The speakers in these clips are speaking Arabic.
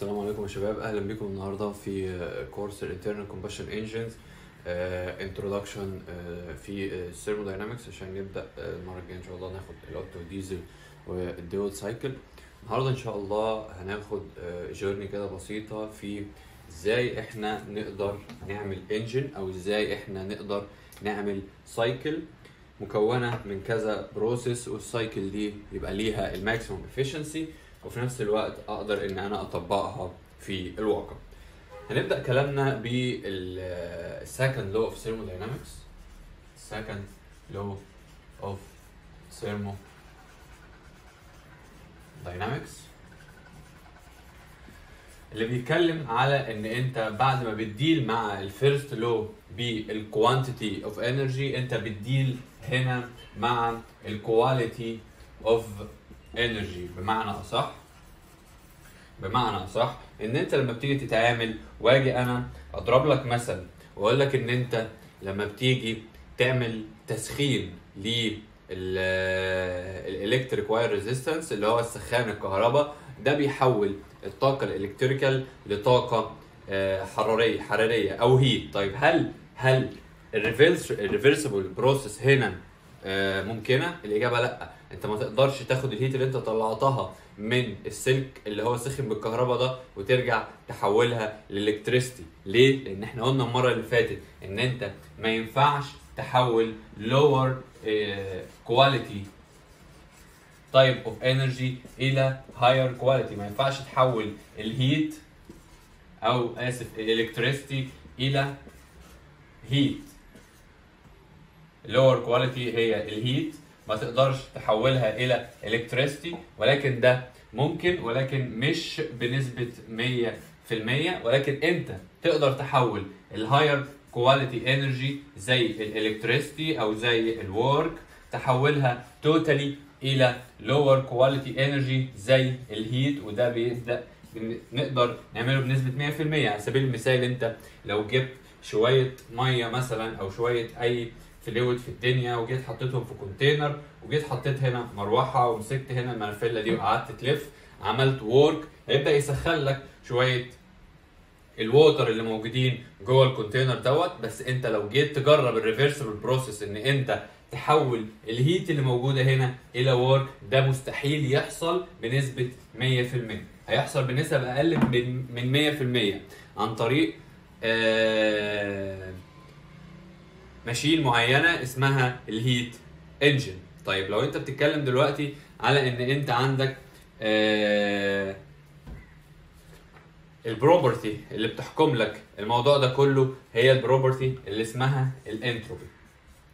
السلام عليكم يا شباب. أهلا بكم النهارده في course ال internal combustion engines introduction في ال thermodynamics عشان نبدأ آه، المرة الجاية إن شاء الله ناخد ال Otto diesel وال dual cycle النهارده إن شاء الله هناخد journey كده بسيطة في إزاي إحنا نقدر نعمل engine أو إزاي إحنا نقدر نعمل cycle مكونة من كذا process وال cycle دي يبقى ليها ال maximum efficiency وفي نفس الوقت أقدر إن أنا أطبقها في الواقع. هنبدأ كلامنا بال second law of thermodynamics second law of thermodynamics. اللي بيتكلم على إن أنت بعد ما بت deal مع ال first law بال quantity of energy أنت بت deal هنا مع ال quality of energy بمعنى أصح بمعنى أصح إن أنت لما بتيجي تتعامل واجي أنا أضرب لك مثل وأقول لك إن أنت لما بتيجي تعمل تسخين لل electric wire resistance اللي هو السخان الكهرباء ده بيحول الطاقة ال electrical لطاقة آه، حرارية حرارية أو heat طيب هل هل ال reverse ال reversible process هنا آه، ممكنة؟ الإجابة لأ. انت ما تقدرش تاخد ال heat اللي انت طلعتها من السلك اللي هو سخن بالكهرباء ده وترجع تحولها ل electricity. ليه؟ لأن إحنا قلنا المرة اللي فاتت إن أنت ما ينفعش تحول lower quality type of energy إلى higher quality ما ينفعش تحول ال heat أو آسف ال electricity إلى heat lower quality هي ال heat ما تقدرش تحولها إلى electricity ولكن ده ممكن ولكن مش بنسبة 100% ولكن انت تقدر تحول ال higher quality energy زي ال electricity أو زي ال work تحولها totally إلى lower quality energy زي ال heat وده بيبدأ نقدر نعمله بنسبة 100% على سبيل المثال أنت لو جبت شوية مية مثلا أو شوية أي fluid في الدنيا وجيت حطيتهم في container وجيت حطيت هنا مروحة ومسكت هنا المنفلة دي وقعدت تلف عملت work هيبدا يسخن لك شوية ال water اللي موجودين جوه ال container دوت. بس انت لو جيت تجرب ال reversible process إن انت تحول ال heat اللي موجودة هنا إلى work ده مستحيل يحصل بنسبة 100% هيحصل بنسب أقل من من 100% عن طريق آه machine معينة اسمها ال heat engine طيب لو انت بتتكلم دلوقتي على ان انت عندك آه ال property اللي بتحكم لك الموضوع ده كله هي ال property اللي اسمها الانتروبي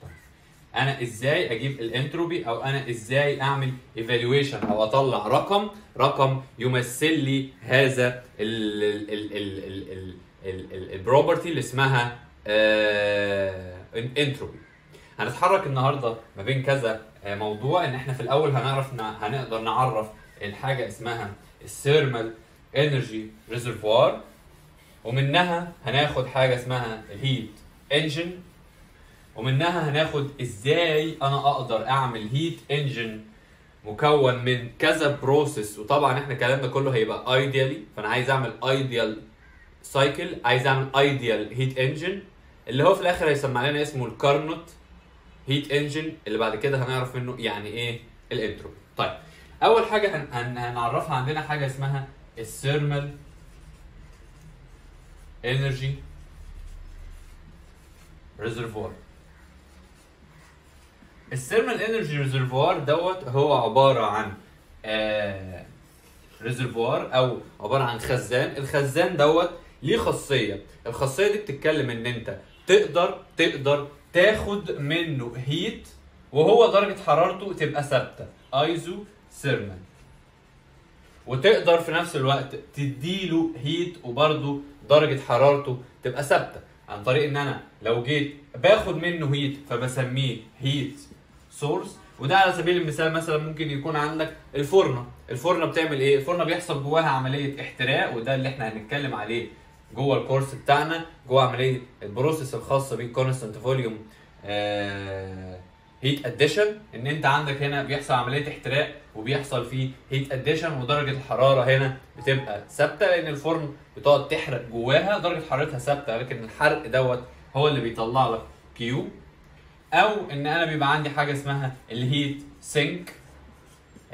طيب. أنا إزاي أجيب الانتروبي أو أنا إزاي أعمل evaluation أو أطلع رقم؟ رقم يمثل لي هذا ال property اللي اسمها انتروبي هنتحرك النهارده ما بين كذا آه، موضوع إن إحنا في الأول هنعرف هنقدر نعرف الحاجة اسمها ال thermal energy reservoir ومنها هناخد حاجة اسمها ال heat engine ومنها هناخد إزاي أنا أقدر أعمل heat engine مكون من كذا process وطبعا إحنا كلامنا كله هيبقى ideally فأنا عايز أعمل ideal cycle عايز أعمل ideal heat engine اللي هو في الآخر هيسمع لنا اسمه ال Carnot heat engine اللي بعد كده هنعرف منه يعني إيه الانتروبي طيب أول حاجة هن هن هنعرفها عندنا حاجة اسمها ال thermal energy reservoir. ال thermal energy reservoir دوت هو عبارة عن آه reservoir أو عبارة عن خزان. الخزان دوت ليه خاصية. الخاصية دي بتتكلم إن أنت تقدر تقدر تاخد منه heat وهو درجة حرارته تبقى ثابتة. isothermal وتقدر في نفس الوقت تديله heat وبرده درجة حرارته تبقى ثابتة. عن طريق إن أنا لو جيت باخد منه heat فبسميه heat source وده على سبيل المثال مثلا ممكن يكون عندك الفرن الفرن بتعمل إيه؟ الفرن بيحصل جواها عملية احتراق وده اللي إحنا هنتكلم عليه. جوه ال course بتاعنا جوه عملية ال process الخاصة بال constant volume heat addition إن أنت عندك هنا بيحصل عملية احتراق وبيحصل فيه heat addition ودرجة الحرارة هنا بتبقى ثابتة لأن الفرن بتقعد تحرق جواها درجة حرارتها ثابتة لكن الحرق دوت هو اللي بيطلع لك Q أو إن أنا بيبقى عندي حاجة اسمها ال heat sink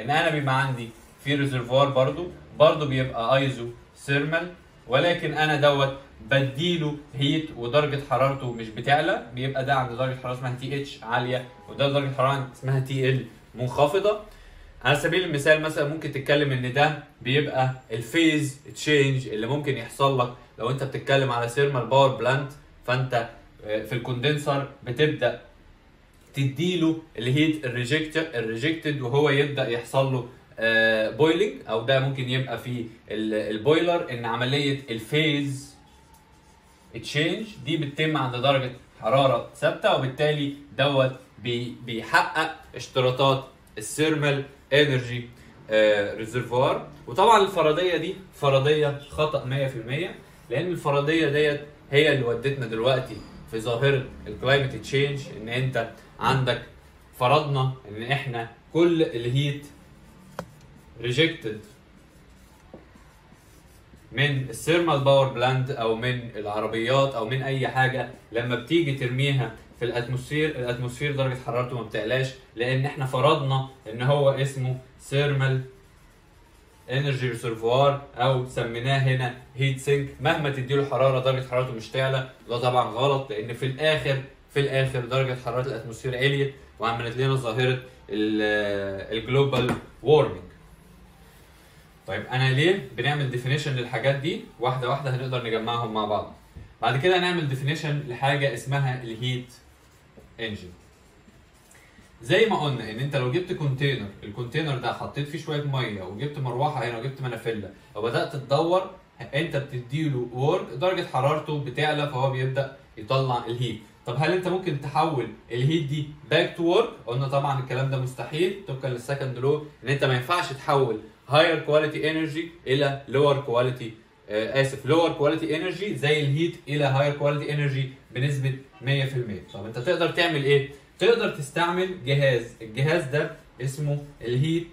إن أنا بيبقى عندي في reservoir برضو برضو بيبقى isothermal ولكن أنا دوت بديله heat ودرجة حرارته مش بتعلى بيبقى ده عند درجة حرارة اسمها TH عالية وده درجة حرارة اسمها TL منخفضة. على سبيل المثال مثلا ممكن تتكلم إن ده بيبقى ال phase change اللي ممكن يحصل لك. لو أنت بتتكلم على thermal power plant فأنت آه، في ال condenser بتبدأ تديله ال heat ال rejected وهو يبدأ يحصل له boiling أو ده ممكن يبقى في ال- ال boiler إن عملية ال phase change دي بتتم عند درجة حرارة ثابتة وبالتالي دوت بي بيحقق اشتراطات ال thermal energy reservoir وطبعا الفرضية دي فرضية خطأ 100% لأن الفرضية ديت هي اللي ودتنا دلوقتي في ظاهرة ال climate change إن أنت عندك فرضنا إن إحنا كل ال heat rejected من ال thermal power plant أو من العربيات أو من أي حاجة لما بتيجي ترميها في ال atmosphere ال atmosphere درجة حرارته ما بتعلاش لأن إحنا فرضنا إن هو اسمه thermal energy reservoir أو سميناه هنا heat sink مهما تديله حرارة درجة حرارته مش تعلى. ده طبعا غلط لأن في الآخر في الآخر درجة حرارة ال atmosphere عليت وعملت لنا ظاهرة ال global warming طيب أنا ليه بنعمل definition للحاجات دي؟ واحدة واحدة هنقدر نجمعهم مع بعض. بعد كده هنعمل definition لحاجة اسمها ال heat engine زي ما قلنا إن أنت لو جبت container ال container ده حطيت فيه شوية مية وجبت مروحة هنا وجبت مناولة وبدات تدور أنت بتديله work درجة حرارته بتعلى فهو بيبدأ يطلع ال heat طب هل انت ممكن تحول ال heat دي back to work قلنا طبعا الكلام ده مستحيل. طبقا لل second law إن انت ما ينفعش تحول higher quality energy إلى لور كواليتي آسف lower quality energy زي ال heat إلى higher quality energy بنسبة 100% طب انت تقدر تعمل إيه؟ تقدر تستعمل جهاز. الجهاز ده اسمه ال heat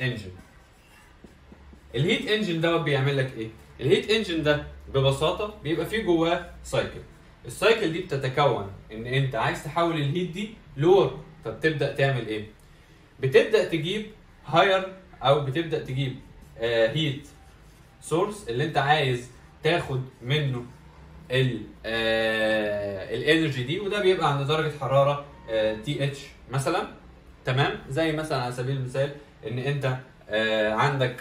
engine ال heat engine دوت بيعمل لك إيه؟ ال heat engine ده ببساطة بيبقى فيه جواه cycle ال cycle دي بتتكون إن أنت عايز تحول ال heat دي lower فبتبدأ تعمل إيه؟ بتبدأ تجيب higher أو بتبدأ تجيب heat source اللي أنت عايز تاخد منه ال energy دي وده بيبقى عند درجة حرارة TH مثلا. تمام؟ زي مثلا على سبيل المثال إن أنت آه، عندك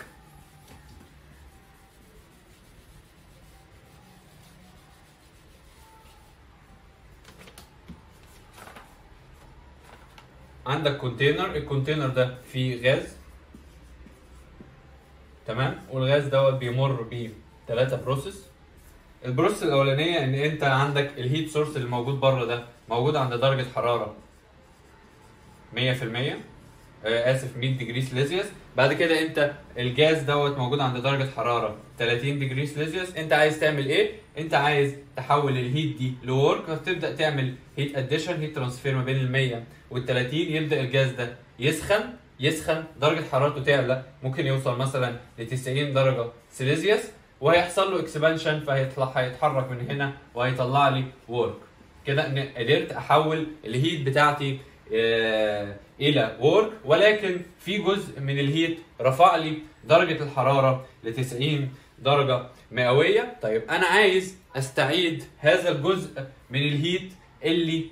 عندك container ال container ده فيه غاز تمام؟ والغاز دوت بيمر بثلاثه process ال process الأولانية إن أنت عندك ال heat source اللي موجود بره ده موجود عند درجة حرارة 100% آه، آسف 100 degree Celsius بعد كده انت الجاز دوت موجود عند درجة حرارة 30 degree Celsius انت عايز تعمل إيه؟ انت عايز تحول ال heat دي ل work فتبدا تعمل heat addition heat transfer ما بين ال 100 وال 30 يبدأ الجاز ده يسخن يسخن درجة حرارته تعلى ممكن يوصل مثلا ل 90 درجة سيليزيوس وهيحصل له expansion فهيطلع هيتحرك من هنا وهيطلع لي work كده قدرت أحول ال heat بتاعتي إلى work. ولكن في جزء من ال heat رفع لي درجة الحرارة ل 90 درجة مئوية. طيب أنا عايز أستعيد هذا الجزء من ال heat اللي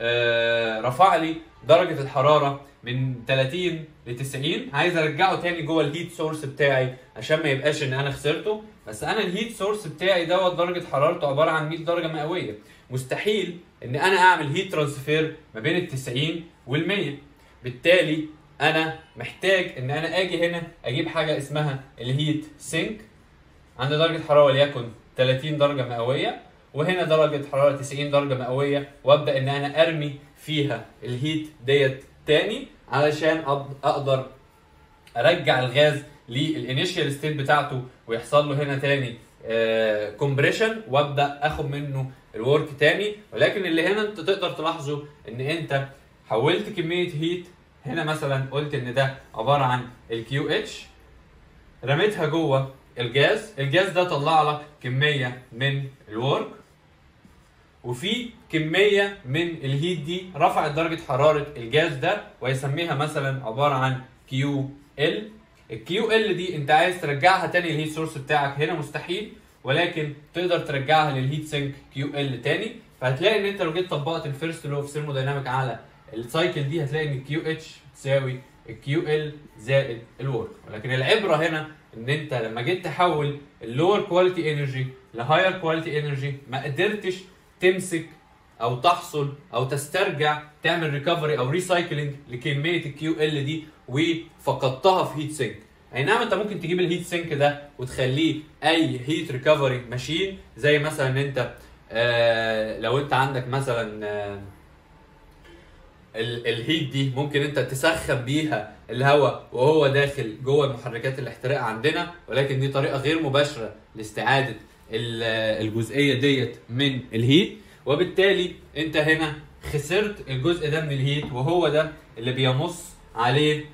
آه، رفع لي درجة الحرارة من 30 ل 90 عايز أرجعه تاني جوه ال heat source بتاعي عشان ما يبقاش إن أنا خسرته. بس أنا ال heat source بتاعي دوت درجة حرارته عبارة عن 100 درجة مئوية. مستحيل ان أنا أعمل heat transfer ما بين ال 90 وال 100 بالتالي أنا محتاج إن أنا آجي هنا أجيب حاجة اسمها ال heat sink عند درجة حرارة وليكن 30 درجة مئوية وهنا درجة حرارة 90 درجة مئوية وأبدأ إن أنا أرمي فيها ال heat ديت تاني علشان أقدر أرجع الغاز لل initial state بتاعته ويحصل له هنا تاني compression وأبدأ أخد منه ال work تاني ولكن اللي هنا انت تقدر تلاحظه ان انت حولت كمية heat هنا مثلا قلت إن ده عبارة عن ال QH رميتها جوه الجاز. الجاز ده طلع لك كمية من ال work وفي كمية من ال heat دي رفعت درجة حرارة الجاز ده ويسميها مثلا عبارة عن QL ال QL دي انت عايز ترجعها تاني لل heat source بتاعك. هنا مستحيل. ولكن تقدر ترجعها لل heat sink QL تاني. فهتلاقي إن أنت لو جيت طبقت ال first law في thermodynamic على ال cycle دي هتلاقي إن ال QH تساوي ال QL زائد ال work ولكن العبرة هنا إن أنت لما جيت تحول ال lower quality energy ل higher quality energy ما قدرتش تمسك أو تحصل أو تسترجع تعمل recovery أو recycling لكمية ال QL دي وفقدتها في heat sink أي نعم أنت ممكن تجيب ال heat sink ده وتخليه أي heat recovery machine زي مثلا ان أنت آه لو أنت عندك مثلا آه ال- ال heat دي ممكن أنت تسخن بيها الهواء وهو داخل جوه محركات الاحتراق عندنا ولكن دي طريقة غير مباشرة لاستعادة ال- الجزئية ديت من ال heat وبالتالي أنت هنا خسرت الجزء ده من ال heat وهو ده اللي بينص عليه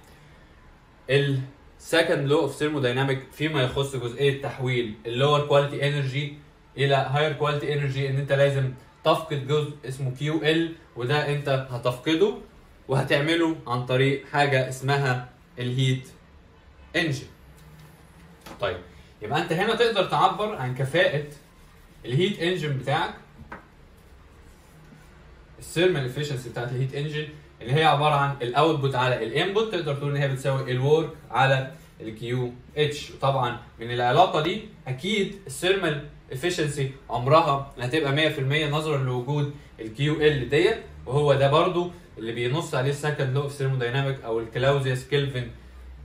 ال second law of thermodynamic فيما يخص جزئية تحويل ال lower quality energy إلى higher quality energy إن أنت لازم تفقد جزء اسمه QL وده أنت هتفقده وهتعمله عن طريق حاجة اسمها ال heat engine طيب يبقى أنت هنا تقدر تعبر عن كفاءة ال heat engine بتاعك ال thermal efficiency بتاعت ال heat engine اللي هي عبارة عن ال output على ال input تقدر تقول إن هي بتساوي ال work على ال QH طبعا من العلاقة دي أكيد ال thermal efficiency عمرها ما هتبقى 100% نظرا لوجود ال QL ديت. وهو ده برضو اللي بينص عليه ال second law of thermodynamic أو ال Clausius Kelvin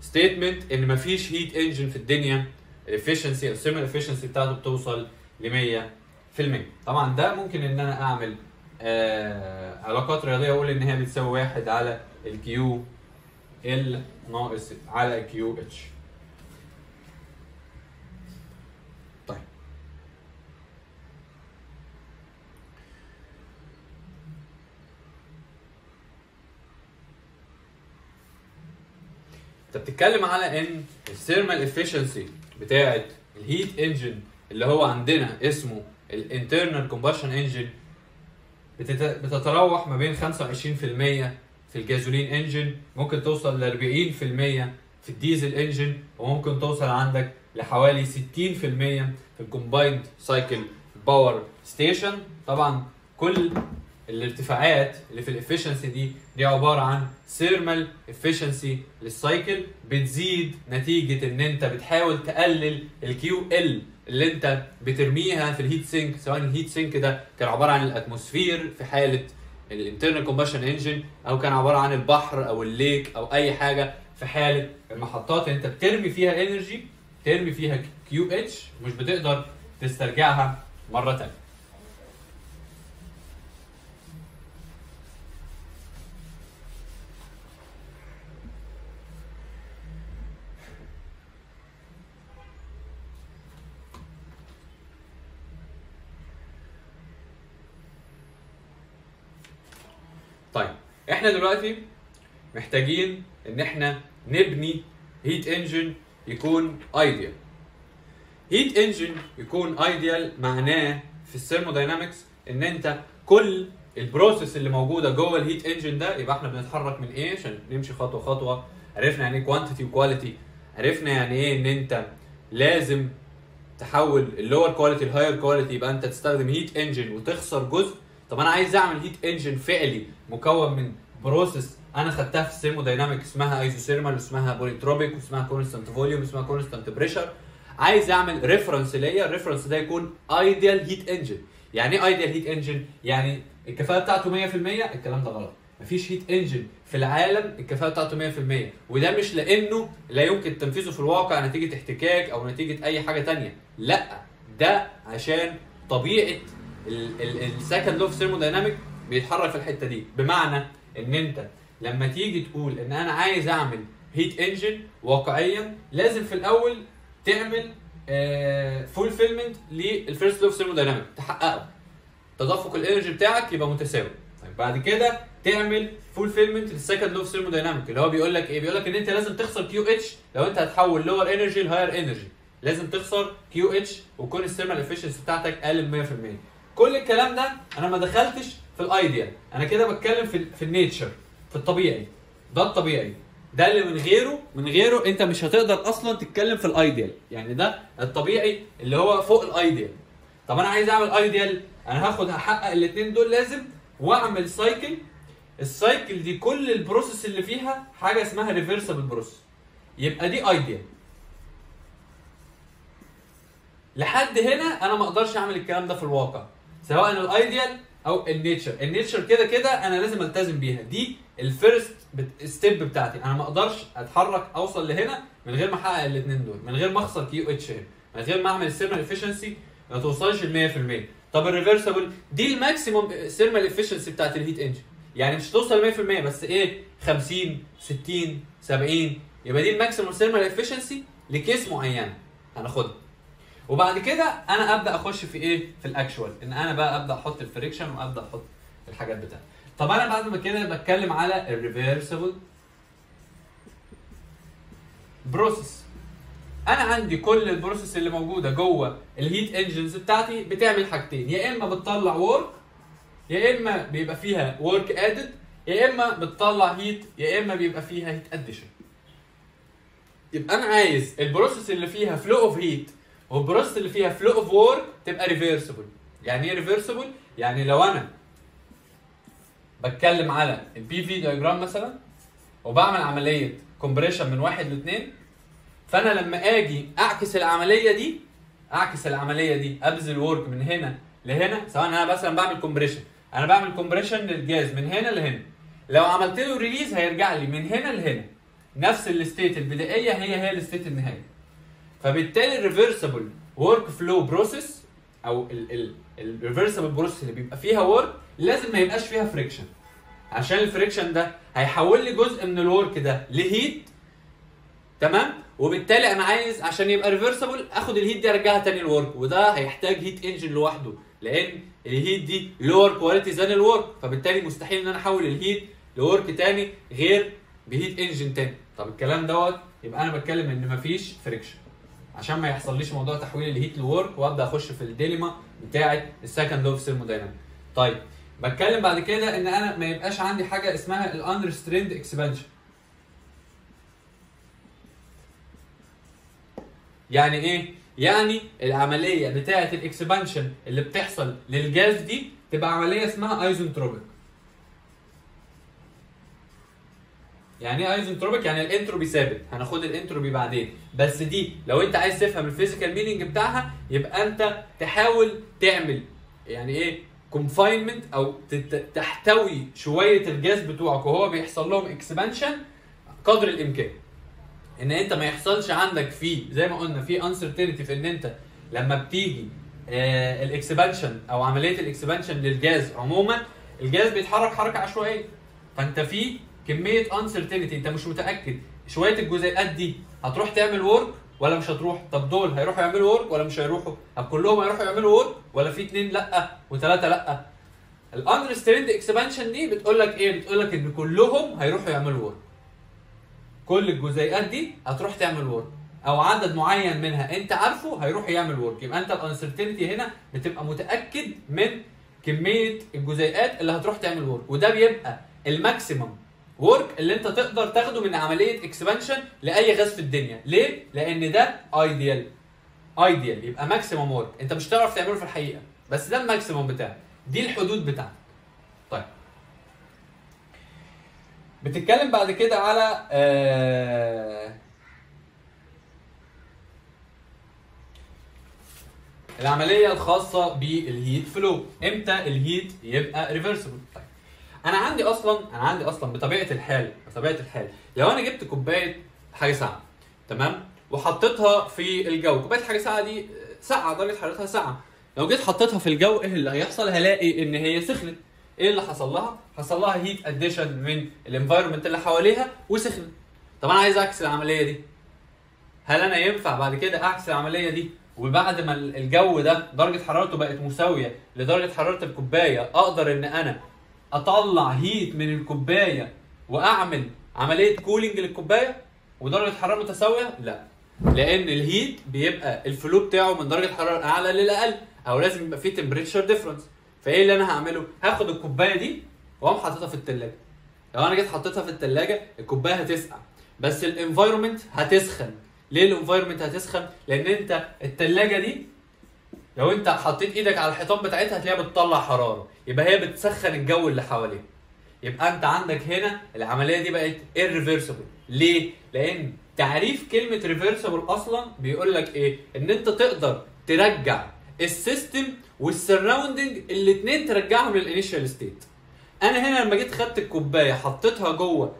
statement إن مفيش heat engine في الدنيا ال efficiency أو ال thermal efficiency بتاعته بتوصل ل 100% طبعا ده ممكن إن أنا أعمل آه علاقات رياضية. أقول إن هي بتساوي واحد على ال QL ناقص على ال QH طيب. أنت بتتكلم على إن ال thermal efficiency بتاعت ال heat engine اللي هو عندنا اسمه ال internal combustion engine بتتراوح ما بين 25% في ال gasoline engine ممكن توصل ل 40% في الديزل engine وممكن توصل عندك لحوالي 60% في ال combined cycle power station طبعا كل الارتفاعات اللي في ال efficiency دي دي عبارة عن thermal efficiency لل cycle بتزيد نتيجة إن أنت بتحاول تقلل ال QL اللي أنت بترميها في ال heat sink سواء ال heat sink ده كان عبارة عن ال atmosphere في حالة ال internal combustion engine أو كان عبارة عن البحر أو ال lake أو أي حاجة في حالة المحطات اللي أنت بترمي فيها energy ترمي فيها QH مش بتقدر تسترجعها مرة ثانية طيب إحنا دلوقتي محتاجين ان إحنا نبني heat engine يكون ideal heat engine يكون ideal معناه في ال thermodynamics ان انت كل ال process اللي موجودة جوه ال heat engine ده يبقى إحنا بنتحرك من إيه؟ عشان نمشي خطوة خطوة. عرفنا يعني إيه quantity و quality عرفنا يعني إيه إن أنت لازم تحول ال lower quality ال higher quality يبقى أنت تستخدم heat engine وتخسر جزء طب أنا عايز أعمل heat engine فعلي مكون من process أنا خدتها في ال thermodynamic اسمها isothermal واسمها polytropic واسمها constant volume واسمها constant pressure عايز أعمل reference ليا ال reference ده يكون ideal heat engine يعني إيه ideal heat engine يعني الكفاءة بتاعته 100% الكلام ده غلط. مفيش heat engine في العالم الكفاءة بتاعته 100% وده مش لأنه لا يمكن تنفيذه في الواقع نتيجة احتكاك أو نتيجة أي حاجة تانية. لأ ده عشان طبيعة ال second law في thermodynamic بيتحرك في الحتة دي. بمعنى إن أنت لما تيجي تقول إن أنا عايز أعمل heat engine واقعيا لازم في الأول تعمل fulfillment لل first law في thermodynamic تحققه. تدفق ال energy بتاعك يبقى متساوي. طيب بعد كده تعمل fulfillment لل second law thermodynamic اللي هو بيقول لك إيه؟ بيقول لك إن أنت لازم تخسر QH لو أنت هتحول lower energy ل higher energy لازم تخسر QH وتكون ال thermal efficiency بتاعتك أقل من 100% كل الكلام ده أنا ما دخلتش في ال ideal أنا كده بتكلم في في ال nature في الطبيعي. ده الطبيعي. ده اللي من غيره من غيره انت مش هتقدر أصلا تتكلم في ال ideal. يعني ده الطبيعي اللي هو فوق ال ideal. طب أنا عايز اعمل ideal أنا هاخد هحقق الاثنين دول لازم واعمل cycle ال cycle دي كل ال process اللي فيها حاجة اسمها reversible process يبقى دي ideal. لحد هنا أنا ما أقدرش اعمل الكلام ده في الواقع. سواء ال ideal أو ال nature ال nature كده كده أنا لازم ألتزم بيها. دي ال first step بتاعتي. أنا ما أقدرش أتحرك أوصل لهنا من غير ما أحقق الاثنين دول من غير ما أخسر QH هنا من غير ما أعمل ال thermal efficiency ما توصلش ل 100% طب ال reversible دي ال maximum thermal efficiency بتاعت ال heat engine يعني مش توصل 100% بس إيه؟ 50 60 70 يبقى دي ال maximum thermal efficiency ل case معينه هناخدها. وبعد كده أنا أبدأ أخش في إيه؟ في ال actual. إن أنا بقى أبدأ أحط ال friction وأبدأ أحط الحاجات بتاعتي. طب أنا بعد ما كده بتكلم على ال reversible process أنا عندي كل ال process اللي موجودة جوه ال heat engines بتاعتي بتعمل حاجتين. يا إما بتطلع work يا إما بيبقى فيها work added يا إما بتطلع heat يا إما بيبقى فيها heat addition يبقى أنا عايز ال process اللي فيها flow of heat وال process اللي فيها flow of work تبقى reversible يعني إيه reversible يعني لو أنا بتكلم على ال PV diagram مثلا وبعمل عملية compression من واحد لاثنين فأنا لما آجي أعكس العملية دي أعكس العملية دي أبذل work من هنا لهنا سواء أنا مثلا بعمل compression أنا بعمل compression لل gas من هنا لهنا. لو عملت له release هيرجع لي من هنا لهنا. نفس ال state البدائية هي هي ال state النهائيه فبالتالي ال reversible work flow process أو ال reversible process اللي بيبقى فيها work لازم ما يبقاش فيها friction عشان ال friction ده هيحول لي جزء من ال work ده ل heat تمام؟ وبالتالي أنا عايز عشان يبقى reversible آخد ال heat دي أرجعها تاني لل work وده هيحتاج heat engine لوحده لأن ال heat دي lower quality than ال work فبالتالي مستحيل إن أنا أحول ال heat ل work تاني غير ب heat engine تاني. طب الكلام دوت يبقى أنا بتكلم إن مفيش friction عشان ما يحصليش موضوع تحويل ال heat ل work وأبدأ أخش في ال dilemma بتاعه ال second of thermodynamic طيب بتكلم بعد كده إن أنا ما يبقاش عندي حاجة اسمها ال unrestrained expansion يعني إيه؟ يعني العملية بتاعة ال expansion اللي بتحصل للجاز دي تبقى عملية اسمها isentropic يعني إيه isentropic يعني الانتروبي ثابت. هناخد الانتروبي بعدين. بس دي لو أنت عايز تفهم ال physical meaning بتاعها يبقى أنت تحاول تعمل يعني إيه confinement أو تحتوي شوية الجاز بتوعك وهو بيحصل لهم expansion قدر الإمكان. إن أنت ما يحصلش عندك في زي ما قلنا في uncertainty في إن أنت لما بتيجي آه ال expansion أو عملية ال expansion لل gas عموما الجاز بيتحرك حركة عشوائية. فأنت في كمية uncertainty انت مش متأكد. شوية الجزيئات دي هتروح تعمل work ولا مش هتروح؟ طب دول هيروحوا يعملوا work ولا مش هيروحوا؟ طب كلهم هيروحوا يعملوا work ولا في اتنين لأ وثلاثه لأ؟ ال unrestrained expansion دي بتقول لك إيه؟ بتقول لك إن كلهم هيروحوا يعملوا work كل الجزيئات دي هتروح تعمل work أو عدد معين منها أنت عارفه هيروح يعمل work يبقى أنت ال uncertainty هنا بتبقى متأكد من كمية الجزيئات اللي هتروح تعمل work وده بيبقى ال maximum. work اللي انت تقدر تاخده من عملية expansion لأي غاز في الدنيا. ليه؟ لأن ده ideal ideal يبقى maximum work انت مش هتعرف تعمله في الحقيقة. بس ده ال maximum بتاعك. دي الحدود بتاعتك. طيب. بتتكلم بعد كده على آه العملية الخاصة بال heat flow إمتى ال heat يبقى reversible طيب. أنا عندي أصلا أنا عندي أصلا بطبيعة الحال بطبيعة الحال لو أنا جبت كوباية حاجة ساقعة تمام؟ وحطيتها في الجو كوباية حاجة ساقعة دي ساقعة درجة حرارتها ساقعة. لو جيت حطيتها في الجو إيه اللي هيحصل؟ هلاقي ان هي سخنت. إيه اللي حصل لها؟ حصل لها heat addition من ال environment اللي حواليها وسخنت. طب أنا عايز أعكس العملية دي. هل أنا ينفع بعد كده أعكس العملية دي؟ وبعد ما الجو ده درجة حرارته بقت مساوية لدرجة حرارة الكوباية أقدر إن أنا أطلع heat من الكوباية وأعمل عملية cooling للكوباية ودرجة حرارة متساوية؟ لا. لأن ال heat بيبقى ال flow بتاعه من درجة حرارة أعلى للأقل أو لازم يبقى فيه temperature difference فإيه اللي أنا هعمله؟ هاخد الكوباية دي وأقوم حاططها في الثلاجه لو أنا جيت حطيتها في الثلاجه الكوباية هتسقع. بس ال environment هتسخن. ليه ال environment هتسخن؟ لأن أنت الثلاجه دي لو انت حطيت إيدك على الحيطان بتاعتها هتلاقيها بتطلع حرارة. يبقى هي بتسخن الجو اللي حواليها. يبقى انت عندك هنا العملية دي بقت irreversible. ليه؟ لأن تعريف كلمة reversible أصلا بيقول لك إيه؟ إن أنت تقدر ترجع ال system وال surrounding الاثنين ترجعهم لل initial state أنا هنا لما جيت خدت الكوباية حطيتها جوه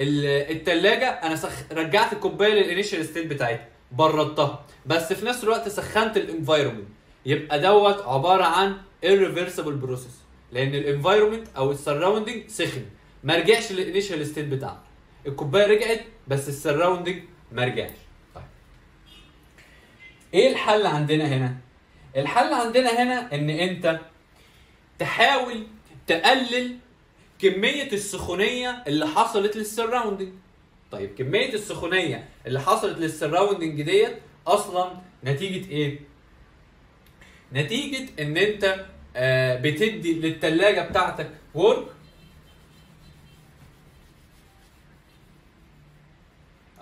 ال- التلاجة أنا سخ... رجعت الكوباية لل initial state بتاعتها. بردتها. بس في نفس الوقت سخنت ال environment يبقى دوت عبارة عن irreversible process. لأن ال environment أو ال surrounding سخن. ما رجعش لل initial state بتاعته الكوباية رجعت بس ال surrounding ما رجعش. طيب. إيه الحل عندنا هنا؟ الحل عندنا هنا إن أنت تحاول تقلل كمية السخونية اللي حصلت لل surrounding طيب كمية السخونية اللي حصلت لل surrounding ديت أصلا نتيجة إيه؟ نتيجة إن أنت آه، بتدي للثلاجه بتاعتك work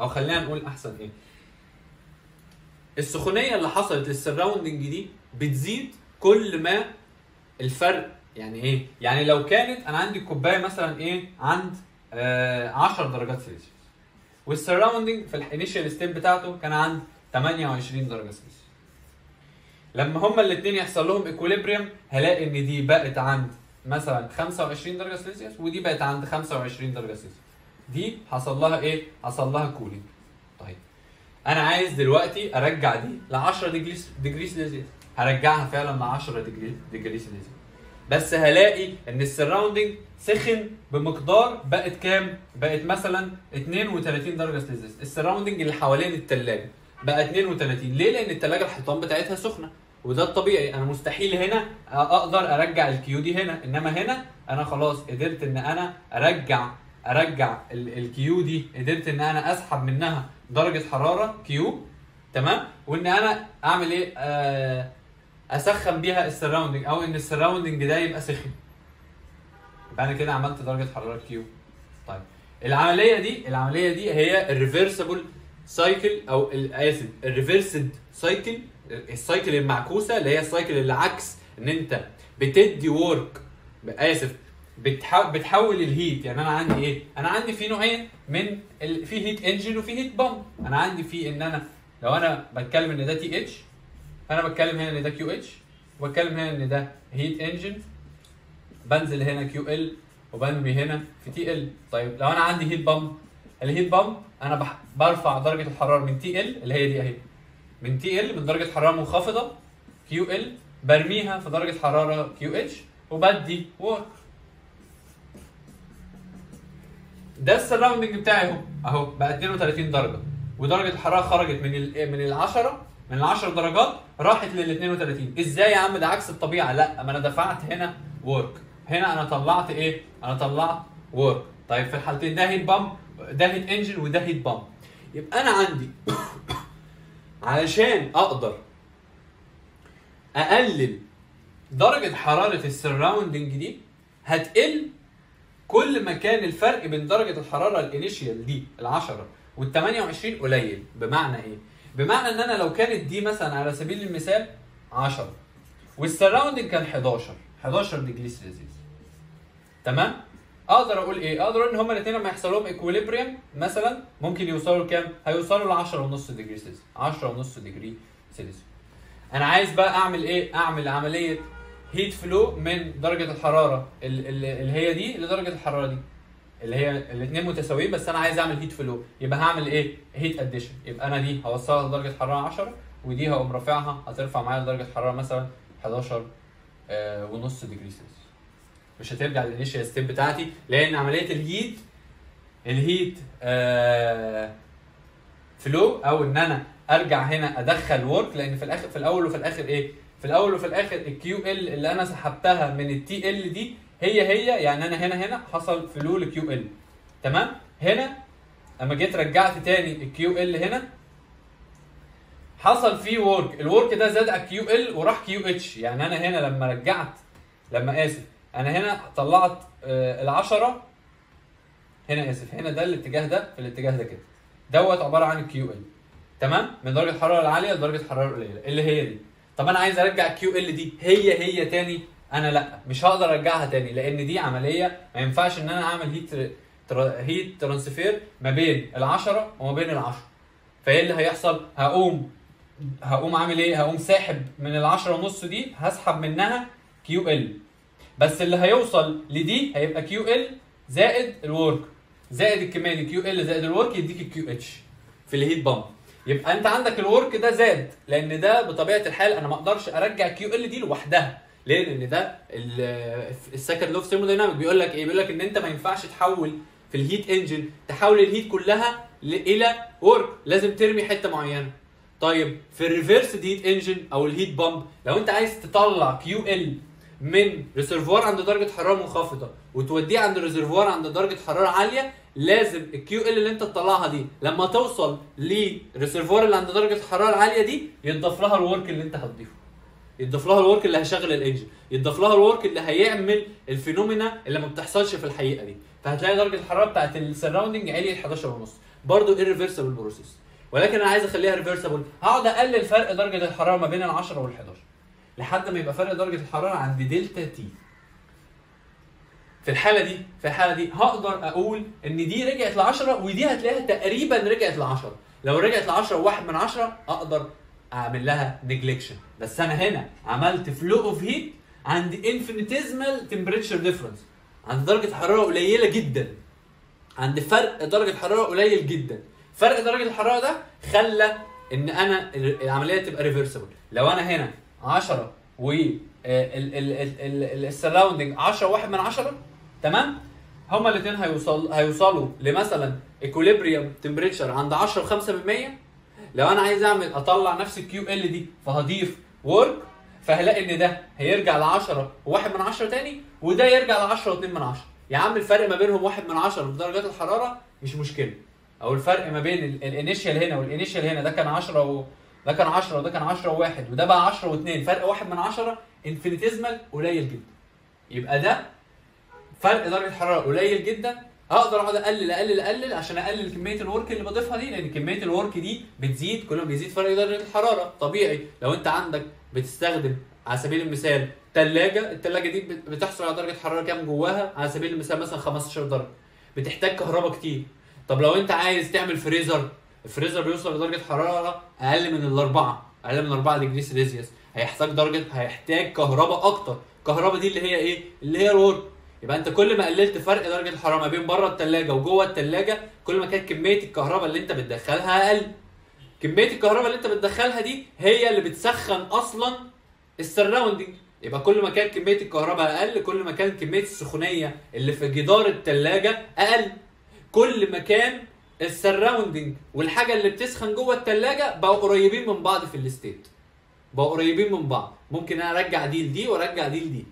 أو خلينا نقول أحسن إيه. السخونية اللي حصلت لل surrounding دي بتزيد كل ما الفرق يعني إيه؟ يعني لو كانت أنا عندي كوباية مثلا إيه؟ عند آه 10 درجات سلسيوس وال surrounding في ال initial state بتاعته كان عند 28 درجة سلسيوس لما هما الاثنين يحصل لهم equilibrium هلاقي إن دي بقت عند مثلا 25 درجة سلسيوس ودي بقت عند 25 درجة سلسيوس دي حصل لها إيه؟ حصل لها cooling طيب. أنا عايز دلوقتي أرجع دي ل 10 degree Celsius هرجعها فعلا ل 10 degree degree Celsius بس هلاقي إن ال surrounding سخن بمقدار بقت كام؟ بقت مثلا 32 درجة سلسيوس، ال surrounding اللي حوالين الثلاجه بقى 32 ليه؟ لأن الثلاجه الحيطان بتاعتها سخنة وده الطبيعي. أنا مستحيل هنا أقدر أرجع ال Q دي هنا إنما هنا أنا خلاص قدرت إن أنا أرجع أرجع ال- ال Q دي. قدرت إن أنا أسحب منها درجة حرارة Q تمام؟ وإن أنا أعمل إيه؟ آه أسخن بيها ال surrounding أو إن ال surrounding ده يبقى سخن. يبقى أنا كده عملت درجة حرارة Q. طيب العملية دي العملية دي هي ال reversible cycle أو اسف ال reversed cycle ال cycle المعكوسة اللي هي ال cycle اللي عكس إن أنت بتدي work آسف بتحول بتحول ال heat يعني أنا عندي إيه؟ أنا عندي في نوعين من ال... في heat engine وفي heat pump أنا عندي في إن أنا لو أنا بتكلم إن ده TH فانا بتكلم هنا إن ده QH وبتكلم هنا إن ده heat engine بنزل هنا QL وبنرمي هنا في TL طيب لو أنا عندي heat pump ال heat pump أنا. برفع درجة الحرارة من TL اللي هي دي أهي. من TL من درجة حرارة منخفضة QL برميها في درجة حرارة QH وبدي work ده ال surrounding بتاعي أهو. أهو بقى 32 درجة. ودرجة الحرارة خرجت من من ال 10 من ال 10 درجات راحت لل 32 إزاي يا عم ده عكس الطبيعة؟ لأ ما أنا دفعت هنا work هنا أنا طلعت إيه؟ أنا طلعت work طيب في الحالتين ده heat pump ده heat engine وده heat pump يبقى أنا عندي علشان أقدر أقلل درجة حرارة ال surrounding دي هتقل كل ما كان الفرق بين درجة الحرارة ال initial دي ال 10 وال 28 قليل بمعنى إيه؟ بمعنى إن أنا لو كانت دي مثلا على سبيل المثال 10 وال surrounding كان 11 11 degree Celsius تمام؟ أقدر أقول إيه؟ أقدر أقول إن هما الاثنين لما يحصل لهم equilibrium مثلا ممكن يوصلوا لكام؟ هيوصلوا ل 10 ونص degree Celsius 10 ونص degree Celsius أنا عايز بقى أعمل إيه؟ أعمل عملية heat flow من درجة الحرارة ال- ال- اللي هي دي لدرجة الحرارة دي. اللي هي الاثنين متساويين بس أنا عايز أعمل heat flow يبقى هعمل إيه؟ heat addition يبقى أنا دي هوصلها لدرجة حرارة 10 ودي هقوم رافعها هترفع معايا لدرجة حرارة مثلا 11 آه ونص degree Celsius مش هترجع لل initial state بتاعتي لأن عملية ال heat ال heat flow أو إن أنا أرجع هنا أدخل work لأن في الآخر في الأول وفي الآخر إيه؟ في الأول وفي الآخر ال QL اللي أنا سحبتها من ال TL دي هي هي يعني أنا هنا هنا حصل flow ل QL تمام؟ هنا أما جيت رجعت تاني ال QL هنا حصل فيه work ال work ده زاد على Q L وراح Q H يعني أنا هنا لما رجعت لما آسف أنا هنا طلعت آه، العشرة. هنا آسف هنا ده الاتجاه ده في الاتجاه ده كده. دوت عبارة عن ال Q L. تمام؟ من درجة الحراره العالية لدرجة الحراره القليلة. اللي هي دي. طب أنا عايز أرجع ال Q L دي. هي هي تاني؟ أنا لأ. مش هقدر أرجعها تاني لأن دي عملية. ما ينفعش إن أنا أعمل heat tr... heat transfer ما بين العشرة وما بين العشرة. فإيه اللي هيحصل؟ هقوم هقوم عامل إيه؟ هقوم ساحب من العشرة ونص دي هسحب منها Q L. بس اللي هيوصل لدي هيبقى Q L زائد ال work زائد الكميه Q L زائد ال work يديك ال Q H في ال heat pump يبقى انت عندك ال work ده زاد لأن ده بطبيعة الحال أنا ما أقدرش أرجع Q L دي لوحدها ليه؟ لأن ده ال second law of thermodynamic بيقول لك إيه؟ بيقول لك إن أنت ما ينفعش تحول في ال heat engine تحول ال heat كلها إلى work لازم ترمي حتة معينة. طيب في ال reverse heat engine أو ال heat pump لو أنت عايز تطلع Q L من reservoir عند درجة حرارة منخفضة وتوديه عند reservoir عند درجة حرارة عالية لازم ال Q L اللي انت تطلعها دي لما توصل لل reservoir اللي عند درجة الحراره العاليه دي يتضاف لها ال work اللي انت هتضيفه. يتضاف لها ال work اللي هيشغل ال engine يتضاف لها ال work اللي هيعمل ال phenomena اللي ما بتحصلش في الحقيقة دي. فهتلاقي درجة الحرارة بتاعت ال surrounding عالية 11 ونص. برضه irreversible process ولكن أنا عايز أخليها reversible هقعد أقلل فرق درجة الحرارة ما بين ال 10 وال 11 لحد ما يبقى فرق درجة الحرارة عند delta T في الحالة دي في الحالة دي هقدر أقول إن دي رجعت ل 10 ودي هتلاقيها تقريبا رجعت ل 10 لو رجعت ل 10 وواحد من 10 أقدر أعمل لها neglection بس أنا هنا عملت flow of heat عند infinitesimal temperature difference عند درجة حرارة قليلة جدا. عند فرق درجة حرارة قليل جدا. فرق درجة الحرارة ده خلى إن أنا العملية تبقى reversible لو أنا هنا 10 و ال surrounding 10 واحد من 10 تمام؟ هما الاثنين هيوصل هيوصلوا لمثلا equilibrium temperature عند 10 و5% لو أنا عايز أعمل أطلع نفس ال Q L دي فهضيف work فهلاقي إن ده هيرجع ل 10 و1 من 10 تاني وده يرجع ل 10 و2 من 10 يا عم الفرق ما بينهم 1 من 10 في درجات الحرارة مش مشكلة. أو الفرق ما بين ال initial هنا وال initial هنا ده كان 10 و ده كان 10 وده كان 10 و1 وده بقى 10 و2 فرق 1 من 10 infinitesimal قليل جدا. يبقى ده فرق درجة حرارة قليل جدا. أقدر أقعد أقلل أقلل أقلل عشان أقلل كمية ال work اللي بضيفها دي لأن كمية ال work دي بتزيد كل ما بيزيد فرق درجة الحرارة. طبيعي لو أنت عندك بتستخدم على سبيل المثال ثلاجه الثلاجه دي بت- بتحصل على درجة حرارة كام جواها؟ على سبيل المثال مثلا 15 درجة. بتحتاج كهرباء كتير. طب لو أنت عايز تعمل فريزر الفريزر بيوصل لدرجة حرارة أقل من الأربعة أقل من 4 degree Celsius هيحتاج درجة هيحتاج كهرباء أكتر. الكهرباء دي اللي هي إيه؟ اللي هي ال work يبقى أنت كل ما قللت فرق درجة الحرارة ما بين بره الثلاجه وجوه الثلاجه كل ما كانت كمية الكهرباء اللي أنت بتدخلها أقل. كمية الكهرباء اللي أنت بتدخلها دي هي اللي بتسخن أصلا ال surrounding يبقى كل ما كانت كمية الكهرباء أقل كل ما كانت كمية السخونية اللي في جدار الثلاجه أقل. كل ما كان ال surrounding والحاجة اللي بتسخن جوه الثلاجه بقوا قريبين من بعض في ال state. بقوا قريبين من بعض. ممكن أنا أرجع دي لدي وارجع دي. لدي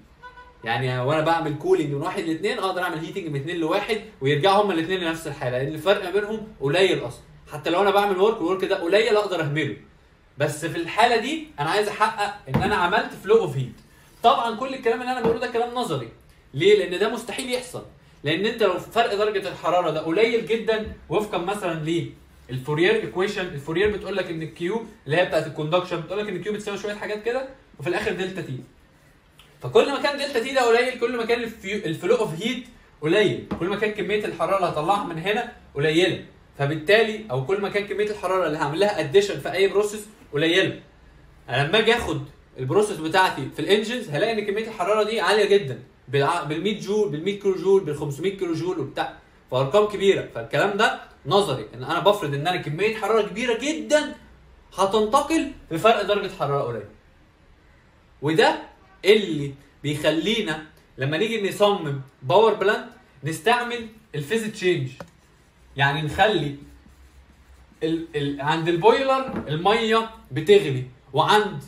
يعني وأنا بعمل cooling من واحد لاثنين أقدر أعمل heating من اثنين لواحد ويرجعوا هما الاثنين لنفس الحالة. لأن الفرق بينهم قليل أصلا. حتى لو أنا بعمل work وال work ده قليل أقدر أهمله. بس في الحالة دي أنا عايز أحقق إن أنا عملت flow of heat طبعا كل الكلام اللي أنا بقوله ده كلام نظري. ليه؟ لأن ده مستحيل يحصل. لأن انت لو فرق درجة الحرارة ده قليل جدا وفقا مثلا ليه ال Fourier equation ال Fourier بتقول لك إن ال Q اللي هي بتاعت ال conduction بتقول لك إن ال Q بتساوي شوية حاجات كده وفي الآخر delta T فكل ما كان delta T ده قليل كل ما كان ال flow of heat قليل. كل ما كانت كمية الحرارة اللي هطلعها من هنا قليلة. فبالتالي أو كل ما كان كمية الحرارة اللي هعمل لها addition في أي process قليلة. أنا لما آجي آخد ال process بتاعتي في ال engines هلاقي إن كمية الحرارة دي عالية جدا. بال 100 جول بال 100 كيلو جول بال 500 كيلو جول وبتاع. فأرقام كبيرة. فالكلام ده نظري. إن أنا بفرض إن أنا كمية حرارة كبيرة جدا هتنتقل في فرق درجة حرارة قليل. وده اللي بيخلينا لما نيجي نصمم power plant نستعمل ال phase change يعني نخلي ال ال عند ال boiler المية بتغلي وعند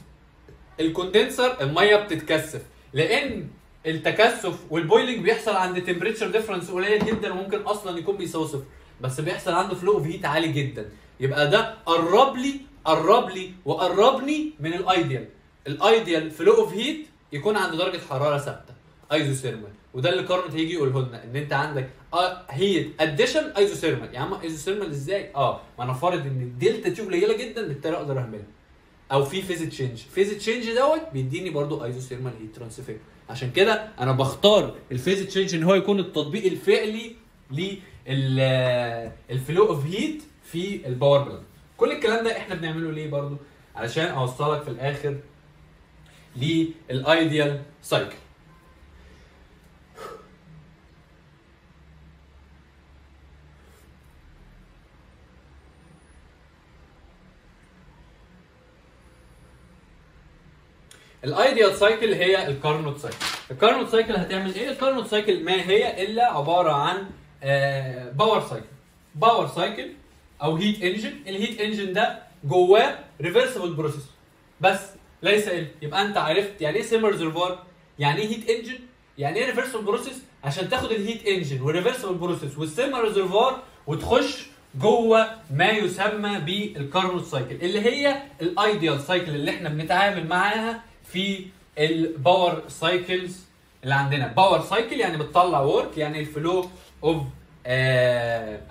ال condenser المية بتتكثف. لأن التكثف وال boiling بيحصل عند temperature difference قليل جدا وممكن أصلا يكون بيساوي صفر بس بيحصل عنده flow of heat عالي جدا. يبقى ده قرب لي قرب لي وقربني من ال ideal ال ideal flow of heat يكون عند درجة حرارة ثابتة isothermal وده اللي كارنت هيجي يقوله لنا إن أنت عندك heat addition isothermal يا عم isothermal إزاي؟ آه ما أنا فارض إن ال delta T قليلة جدا بالتالي أقدر أهملها. أو في phase change phase change دوت بيديني برضو isothermal heat transfer عشان كده أنا بختار ال phase change إن هو يكون التطبيق الفعلي لل flow of heat في ال power plant كل الكلام ده إحنا بنعمله ليه برضو؟ علشان أوصلك في الآخر للايديال سايكل الايديال سايكل هي الكارنوت سايكل. الكارنوت سايكل هتعمل إيه؟ ال Carnot cycle ما هي إلا عبارة عن power cycle power cycle أو heat engine ال heat engine ده جواه reversible process بس ليس الا يبقى أنت عرفت يعني إيه thermal reservoir يعني إيه heat engine يعني إيه reversible process عشان تاخد ال heat engine وال reversible process وال thermal reservoir وتخش جوه ما يسمى بال Carnot cycle اللي هي ال ideal cycle اللي إحنا بنتعامل معاها في ال power cycles اللي عندنا. power cycle يعني بتطلع work يعني ال flow of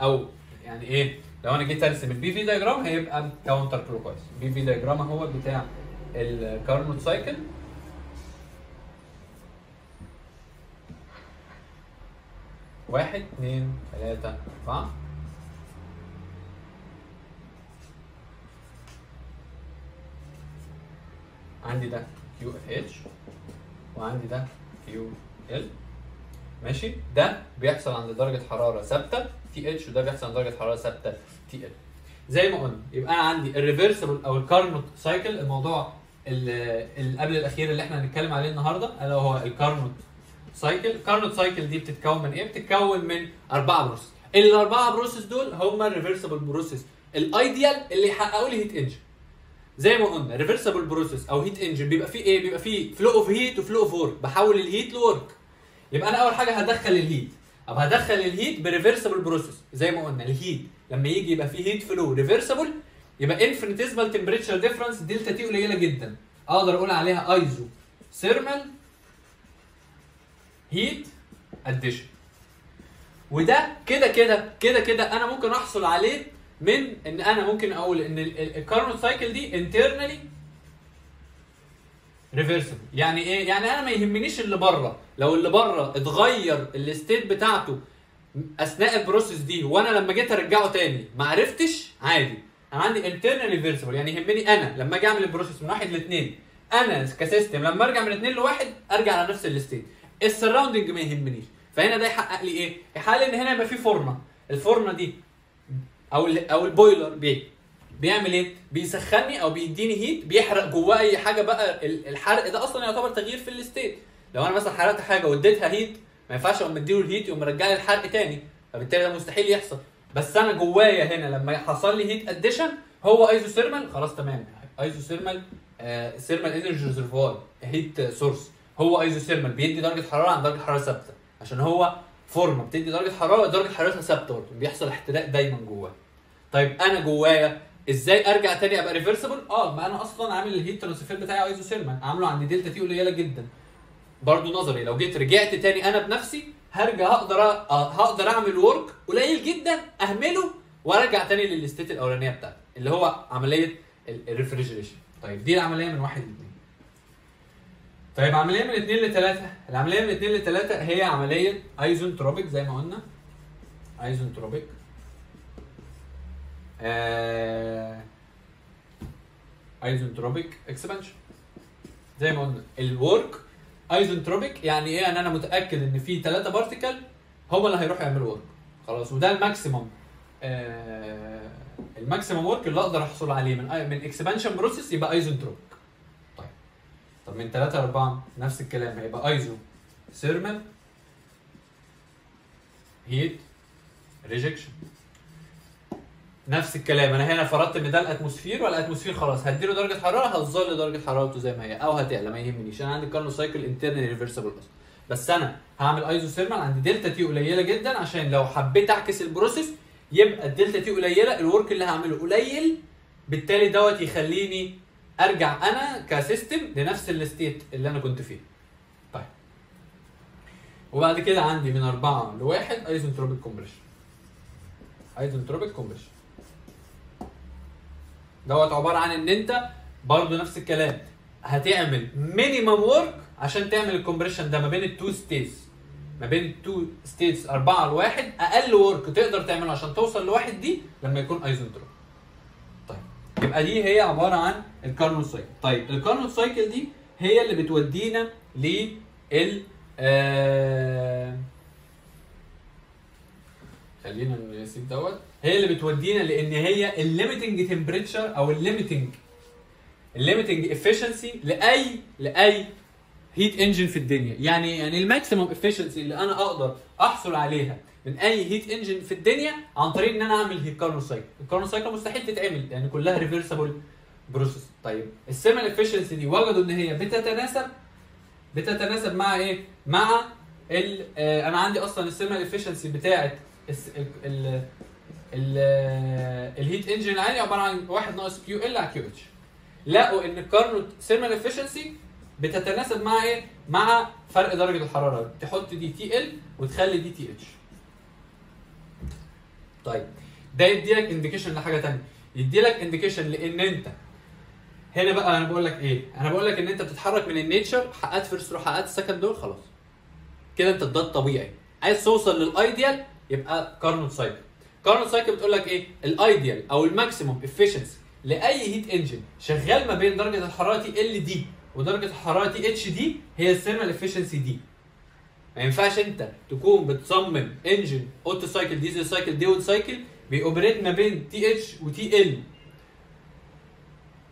أو يعني إيه لو أنا جيت ارسم ال PV diagram هيبقى counterclockwise ال PV diagram هو بتاع ال Carnot cycle واحد اثنين ثلاثة أربعة. عندي ده. QH وعندي ده QL. ماشي؟ ده بيحصل عند درجة حرارة ثابتة TH وده بيحصل عند درجة حرارة ثابتة TL زي ما قلنا يبقى أنا عندي ال reversible أو ال Carnot cycle الموضوع اللي قبل الأخير اللي إحنا هنتكلم عليه النهارده الا هو ال Carnot cycle ال Carnot cycle دي بتتكون من إيه؟ بتتكون من أربعة process الأربعة process دول هم ال reversible process ال ideal اللي يحققوا لي heat engine زي ما قلنا reversible process أو heat engine بيبقى فيه إيه؟ بيبقى فيه flow of heat و flow of work بحول ال heat ل work يبقى أنا أول حاجة هدخل ال heat أو هدخل ال heat ب reversible process زي ما قلنا ال heat لما يجي يبقى فيه heat flow reversible يبقى infinitesimal temperature difference delta T قليلة جدا. أقدر أقول عليها isothermal heat addition وده كده كده كده كده أنا ممكن أحصل عليه من إن أنا ممكن أقول إن ال Carnot cycle دي internally reversible يعني إيه؟ يعني أنا ما يهمنيش اللي بره. لو اللي بره اتغير ال state بتاعته أثناء ال process دي وأنا لما جيت أرجعه تاني ما عرفتش عادي. أنا عندي internal reversible يعني يهمني أنا لما أجي أعمل ال process من واحد لاثنين أنا ك system لما أرجع من اثنين لواحد أرجع على نفس ال state. ال surrounding ما يهمنيش. فهنا ده يحقق لي إيه؟ يحقق لي إن هنا يبقى في furnace. ال furnace دي أو أو ال boiler بي بيعمل إيه؟ بيسخني أو بيديني heat بيحرق جواه أي حاجة بقى. الحرق ده أصلا يعتبر تغيير في ال state. لو أنا مثلا حرقت حاجة واديتها heat ما ينفعش أقوم مديله ال heat يقوم مرجع لي الحرق تاني. فبالتالي ده مستحيل يحصل. بس أنا جوايا هنا لما حصل لي heat addition هو isothermal خلاص تمام. isothermal thermal energy reservoir heat source هو isothermal بيدي درجة حرارة عن درجة حرارة ثابتة. عشان هو furnace بتدي درجة حرارة درجة حرارتها ثابتة بيحصل احتراق دايما جواه طيب أنا جوايا إزاي أرجع تاني أبقى reversible آه ما أنا أصلا عامل ال heat transfer بتاعي isothermal عامله عند delta T قليلة جدا. برضه نظري لو جيت رجعت تاني أنا بنفسي هرجع هقدر أ... هقدر أعمل work قليل جدا أهمله وأرجع تاني لل state الأولانية بتاعتي اللي هو عملية ال refrigeration طيب دي العملية من واحد لاثنين طيب عملية من اثنين لثلاثه العملية من اثنين لثلاثه هي عملية isentropic زي ما قلنا. isentropic آه... isentropic expansion زي ما قلنا ال work isentropic يعني إيه؟ ان أنا متأكد إن في ثلاثة particle هم اللي هيروحوا يعملوا work خلاص وده ال maximum آه... ال maximum work اللي أقدر احصل عليه من من expansion process يبقى isentropic طب من 3 ل 4 نفس الكلام هيبقى isothermal heat rejection نفس الكلام أنا هنا فرضت إن ده ال atmosphere وال atmosphere خلاص؟ هديله درجة حرارة هتظل درجة حرارته زي ما هي أو هتعلى ما يهمنيش. أنا عندي Carnot cycle internal reversible أصلا. بس أنا هعمل isothermal عند delta T قليلة جدا عشان لو حبيت أعكس ال process يبقى ال delta T قليلة ال work اللي هعمله قليل بالتالي دوت يخليني أرجع أنا ك system لنفس ال state اللي أنا كنت فيه. طيب. وبعد كده عندي من أربعة لواحد isentropic compression. isentropic compression. دوت عبارة عن إن أنت برضه نفس الكلام هتعمل minimum work عشان تعمل ال compression ده ما بين ال two states ما بين ال two states 4 لواحد أقل work تقدر تعمله عشان توصل لواحد دي لما يكون isentropic طيب يبقى دي هي عبارة عن ال Carnot cycle. طيب ال Carnot cycle دي هي اللي بتودينا لل آه... خلينا نسيب دوت. هي اللي بتودينا لأن هي ال limiting temperature أو ال limiting ال limiting efficiency لأي لأي heat engine في الدنيا. يعني يعني ال maximum efficiency اللي أنا أقدر أحصل عليها من أي heat engine في الدنيا عن طريق إن أنا أعمل heat Carnot cycle ال Carnot cycle مستحيل تتعمل يعني كلها reversible process طيب ال thermal efficiency دي وجدوا إن هي بتتناسب بتتناسب مع إيه؟ مع ال آه أنا عندي أصلا ال thermal efficiency بتاعه ال ال ال ال heat engine العالي عبارة عن 1 ناقص Q L على Q H لقوا إن ال Carnot thermal efficiency بتتناسب مع إيه؟ مع فرق درجة الحرارة تحط دي T L وتخلي دي T H. طيب ده يديلك indication لحاجة ثانية يديلك indication لإن أنت هنا بقى أنا بقول لك إيه؟ أنا بقول لك إن أنت بتتحرك من ال nature حققت first law حققت ال second law خلاص. كده أنت ده الطبيعي. عايز توصل لل ideal يبقى Carnot cycle. Carnot cycle بتقول لك إيه؟ ال ideal أو ال maximum efficiency لأي heat engine شغال ما بين درجة الحرارة T L دي ودرجة الحراره T H دي هي ال thermal efficiency دي ما ينفعش انت تكون بتصمم engine Otto cycle Diesel cycle dual cycle بي operate ما بين T H و T L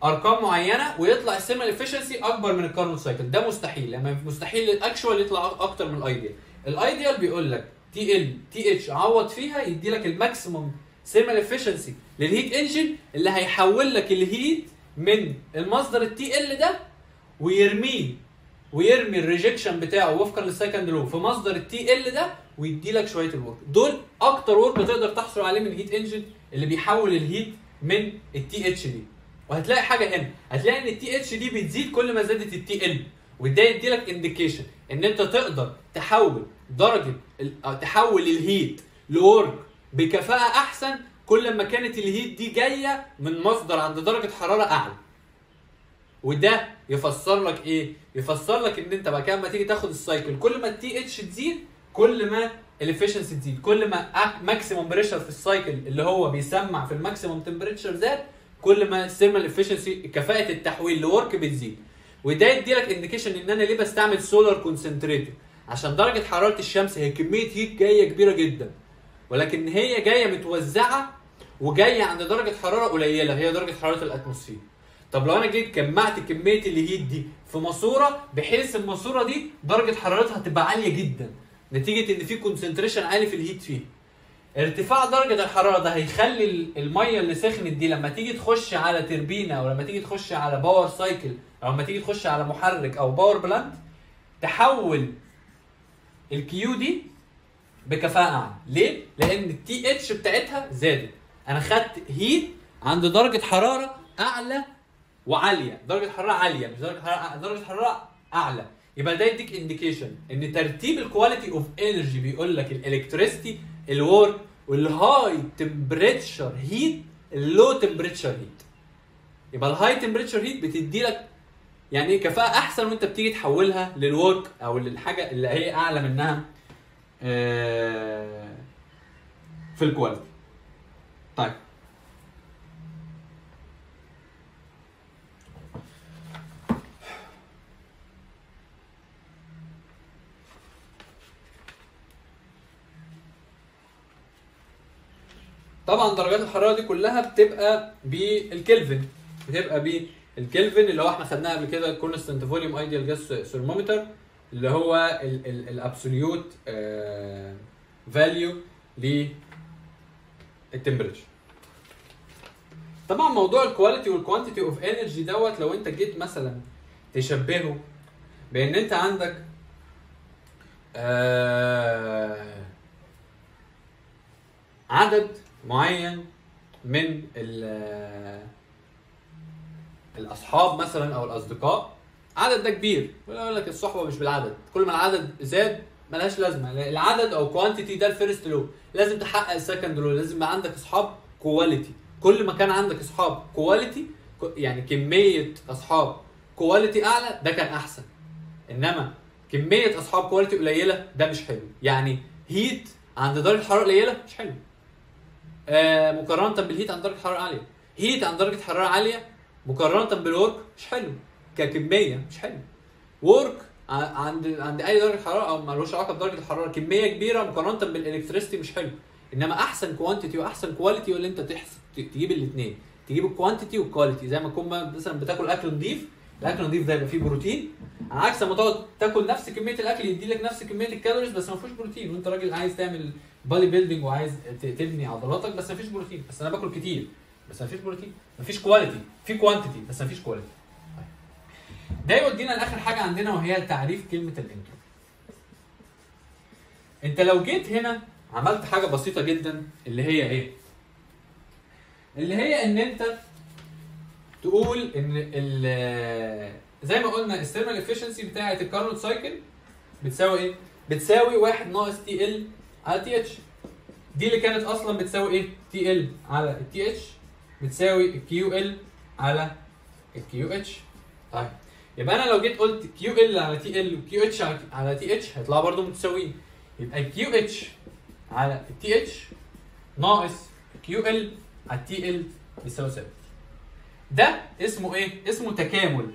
أرقام معينة ويطلع ال thermal efficiency أكبر من ال Carnot cycle ده مستحيل. لما مستحيل ال actual يطلع أكتر من ال ideal ال ideal بيقول لك T L T H عوض فيها يدي لك ال maximum thermal efficiency لل heat engine اللي هيحول لك ال heat من المصدر ال T L ده ويرميه ويرمي ال rejection بتاعه وفقا لل second law في مصدر ال T L ده ويدي لك شوية ال work دول أكتر work تقدر تحصل عليه من ال heat engine اللي بيحول ال heat من ال T H دي وهتلاقي حاجة هنا. هتلاقي إن ال T H دي بتزيد كل ما زادت ال T L وده يدي لك indication إن أنت تقدر تحول درجة تحول ال heat ل work بكفاءة أحسن كل ما كانت ال heat دي جاية من مصدر عند درجة حرارة أعلى. وده يفسر لك إيه؟ يفسر لك إن أنت بعد كده لما تيجي تاخد ال cycle كل ما ال T H تزيد كل ما ال efficiency تزيد كل ما maximum pressure في ال cycle اللي هو بيسمع في ال maximum temperature زاد كل ما ال thermal efficiency كفاءة التحويل ل work بتزيد. وده يدي لك indication إن أنا ليه بستعمل solar concentrator عشان درجة حرارة الشمس هي كمية heat جاية كبيرة جدا. ولكن هي جاية متوزعة وجاية عند درجة حرارة قليلة هي درجة حرارة ال atmosphere طب لو أنا جيت جمعت كمية ال heat دي في ماسورة بحيث الماسورة دي درجة حرارتها تبقى عالية جدا. نتيجة إن في concentration عالي في ال heat فيه. ارتفاع درجة الحرارة ده هيخلي ال- المية اللي سخنت دي لما تيجي تخش على تربينة أو لما تيجي تخش على power cycle أو لما تيجي تخش على محرك أو power plant تحول ال Q دي بكفاءة اعلى ليه؟ لأن ال T H بتاعتها زادت. أنا خدت heat عند درجة حرارة أعلى وعالية. درجة حرارة عالية مش درجة حرارة درجة حرارة أعلى. يبقى ده يديك indication إن ترتيب ال quality of energy بيقول لك ال electricity ال work وال high temperature heat ال low temperature heat يبقى ال high temperature heat بتدي لك يعني كفاءة أحسن وأنت بتيجي تحولها لل work أو للحاجه اللي هي أعلى منها آه، في ال quality طيب. طبعا درجات الحرارة دي كلها بتبقى بالكلفن بتبقى بالكلفن اللي هو إحنا خدناها قبل كده constant volume ideal gas thermometer اللي هو ال absolute value لل temperature طبعا موضوع ال quality وال quantity of energy دوت لو أنت جيت مثلا تشبهه بإن أنت عندك آه عدد معين من ال- الأصحاب مثلا أو الأصدقاء. عدد ده كبير. يقول لك الصحبة مش بالعدد. كل ما العدد زاد ملهاش لازمة. العدد أو quantity ده ال first law لازم تحقق ال second law لازم يبقى عندك أصحاب quality كل ما كان عندك أصحاب quality يعني كمية أصحاب quality أعلى ده كان أحسن. إنما كمية أصحاب quality قليلة ده مش حلو. يعني heat عند درجة حرارة قليلة مش حلو. مقارنة بال heat عند درجة حرارة عالية. heat عند درجة حرارة عالية مقارنة بال work مش حلو. ككمية مش حلو. work عند عند أي درجة حرارة أو ملوش علاقة بدرجة الحرارة كمية كبيرة مقارنة بال electricity مش حلو. إنما أحسن quantity وأحسن quality هو اللي أنت تحسب تجيب الاثنين تجيب ال quantity وال quality زي ما تكون مثلا بتاكل أكل نظيف الأكل النظيف ده يبقى فيه بروتين. على عكس ما تقعد تاكل نفس كمية الأكل يدي لك نفس كمية ال calories بس ما فيهوش بروتين. وأنت راجل عايز تعمل body building وعايز تبني عضلاتك بس ما فيش بروتين. بس أنا باكل كتير. بس ما فيش بروتين. ما فيش quality في quantity بس ما فيش quality ده يودينا لآخر حاجة عندنا وهي تعريف كلمة الإنترو. أنت لو جيت هنا عملت حاجة بسيطة جدا اللي هي إيه؟ اللي هي إن أنت تقول إن زي ما قلنا ال thermal efficiency بتاعة ال Carnot cycle بتساوي إيه؟ بتساوي 1 ناقص T L على T H دي اللي كانت أصلا بتساوي إيه؟ T L على ال T H بتساوي ال Q L على ال Q H. طيب يبقى أنا لو جيت قلت Q L على T L و Q H على T H هيطلعوا برضه متساويين. يبقى ال Q H على ال T H ناقص Q L على ال T L بيساوي صفر ده اسمه إيه؟ اسمه تكامل.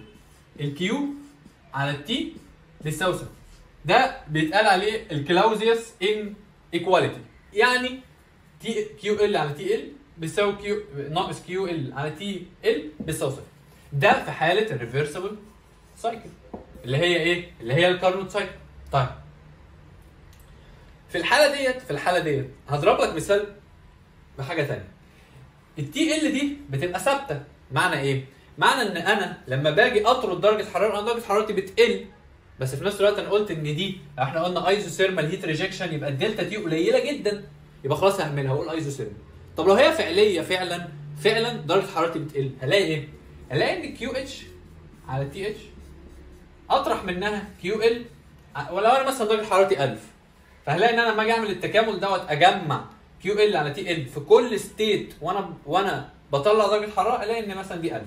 ال Q على ال T بيساوي صفر ده بيتقال عليه ال Clausius inequality يعني T Q L على T L بيساوي Q ناقص Q L على T L بيساوي صفر. ده في حالة ال reversible cycle اللي هي إيه؟ اللي هي ال Carnot cycle طيب. في الحالة ديت في الحالة ديت هضرب لك مثال بحاجة ثانية ال T L دي بتبقى ثابتة. معنى إيه؟ معنى إن أنا لما باجي أطرد درجة حرارة أنا درجة حرارتي بتقل. بس في نفس الوقت أنا قلت إن دي إحنا قلنا isothermal heat rejection يبقى ال delta T قليلة جدا. يبقى خلاص هعملها هقول isothermal طب لو هي فعلية فعلا فعلا درجة حرارتي بتقل هلاقي إيه؟ هلاقي إن Q H على T H أطرح منها Q L ولو أنا مثلا درجة حرارتي 1000 فهلاقي إن أنا لما أجي أعمل التكامل دوت أجمع Q L على T L في كل state وأنا وأنا بطلع درجة حرارة ألاقي إن مثلا دي 1000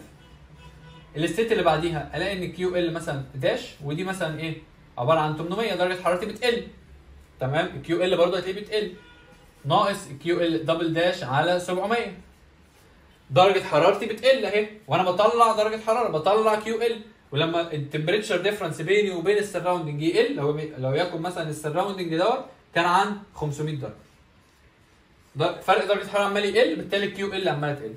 ال state اللي بعديها ألاقي إن Q L مثلا dash ودي مثلا إيه؟ عبارة عن 800 درجة حرارتي بتقل. تمام؟ ال Q L برضه هتلاقيه بتقل. ناقص ال Q L double dash على 700 درجة حرارتي بتقل أهي. وأنا بطلع درجة حرارة بطلع Q L ولما ال temperature difference بيني وبين ال surrounding يقل لو لو يكن مثلا ال surrounding دوت كان عن 500 درجة. در- فرق درجة الحراره عمال يقل بالتالي ال Q L عماله تقل.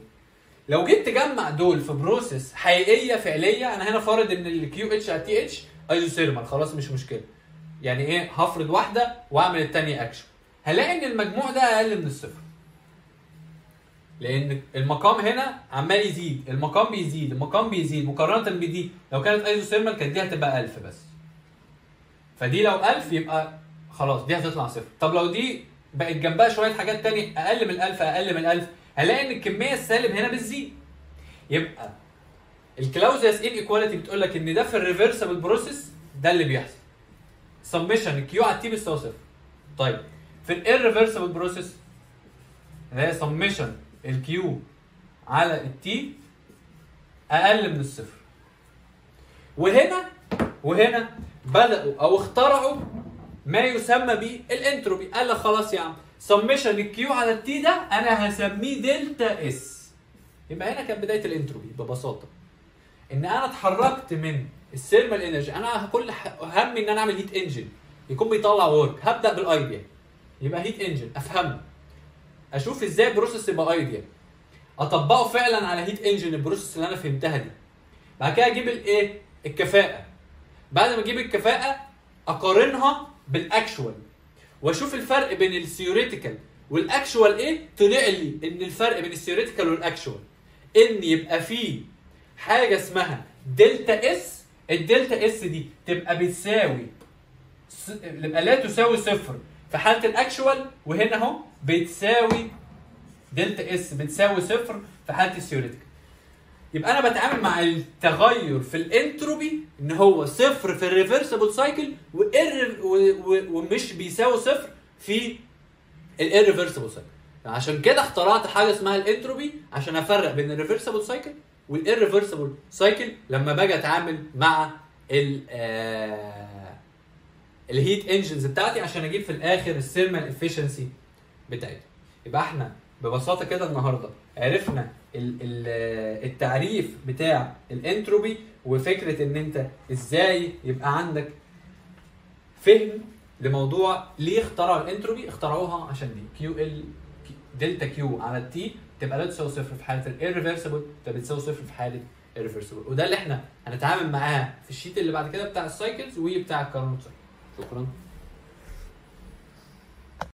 لو جيت تجمع دول في process حقيقية فعلية أنا هنا فارض إن ال Q H على T H isothermal خلاص مش مشكلة. يعني إيه؟ هفرض واحدة وأعمل الثانية اكشن هلاقي إن المجموع ده أقل من الصفر. لأن المقام هنا عمال يزيد المقام بيزيد المقام بيزيد. مقارنة بدي لو كانت isothermal كانت دي هتبقى 1000 بس. فدي لو 1000 يبقى خلاص دي هتطلع صفر. طب لو دي بقت جنبها شوية حاجات تانية أقل من 1000 أقل من 1000 هلاقي إن الكمية السالب هنا بتزيد يبقى ال Clausius inequality بتقول لك إن ده في ال reversible process ده اللي بيحصل. summation ال Q على ال T بيساوي صفر. طيب في ال irreversible process اللي هي summation ال Q على ال T أقل من الصفر. وهنا وهنا بدأوا أو اخترعوا ما يسمى بالانتروبي قال لك خلاص يا عم summation ال Q على ال T ده أنا هسميه delta S يبقى هنا كانت بداية الانتروبي ببساطة. إن أنا اتحركت من ال thermal energy أنا كل همي إن أنا أعمل heat engine يكون بيطلع work هبدأ بال ideal يبقى heat engine أفهمه. أشوف إزاي process يبقى ideal أطبقه فعلا على heat engine ال process اللي أنا فهمتها دي. بعد كده أجيب الايه الكفاءة. بعد ما أجيب الكفاءة أقارنها بال actual واشوف الفرق بين ال theoretical وال actual إيه؟ طلع لي ان الفرق بين ال theoretical وال actual. ان يبقى فيه حاجة اسمها delta S ال delta S دي تبقى بتساوي يبقى لا تساوي صفر. في حالة ال actual وهنا اهو بتساوي delta S بتساوي صفر في حالة ال theoretical يبقى أنا بتعامل مع التغير في الانتروبي إن هو صفر في ال reversible cycle ومش بيساوي صفر في ال irreversible cycle عشان كده اخترعت حاجة اسمها الانتروبي عشان أفرق بين ال reversible cycle وال irreversible cycle لما باجي أتعامل مع ال آه، ال heat engines بتاعتي عشان أجيب في الآخر ال thermal efficiency بتاعتي. يبقى إحنا ببساطة كده النهارده عرفنا ال- ال- التعريف بتاع الانتروبي وفكرة إن أنت إزاي يبقى عندك فهم لموضوع ليه اخترعوا الانتروبي؟ اخترعوها عشان دي Q ال delta Q على ال T تبقى لا تساوي صفر في حالة ال irreversible تبقى بتساوي صفر في حالة reversible. وده اللي إحنا هنتعامل معاه في ال sheet اللي بعد كده بتاع ال cycles وبتاع ال Carnot cycle شكرا.